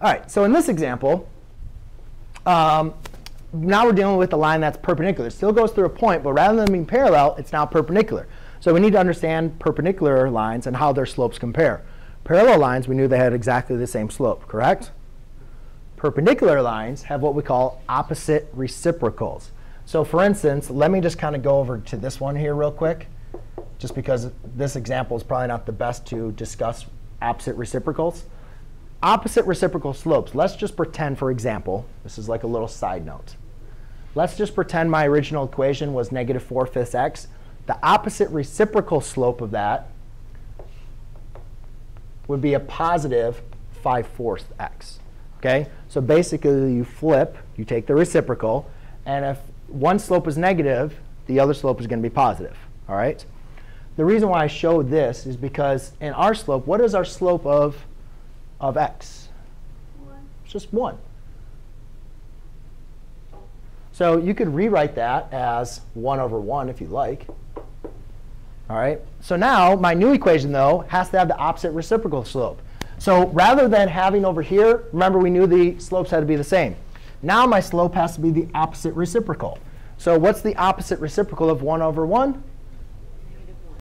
All right, so in this example, um, now we're dealing with a line that's perpendicular. It still goes through a point, but rather than being parallel, it's now perpendicular. So we need to understand perpendicular lines and how their slopes compare. Parallel lines, we knew they had exactly the same slope, correct? Perpendicular lines have what we call opposite reciprocals. So for instance, let me just kind of go over to this one here real quick, just because this example is probably not the best to discuss opposite reciprocals. Opposite reciprocal slopes. Let's just pretend, for example, this is like a little side note. Let's just pretend my original equation was negative 4 fifths x. The opposite reciprocal slope of that would be a positive 5 fourths x. Okay? So basically, you flip, you take the reciprocal, and if one slope is negative, the other slope is going to be positive. All right? The reason why I showed this is because in our slope, what is our slope of, of x? One. It's just 1. So you could rewrite that as 1 over 1 if you like. All right. So now my new equation, though, has to have the opposite reciprocal slope. So rather than having over here, remember we knew the slopes had to be the same. Now my slope has to be the opposite reciprocal. So what's the opposite reciprocal of 1 over 1?